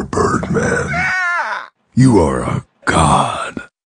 Mr. Birdman. You are a.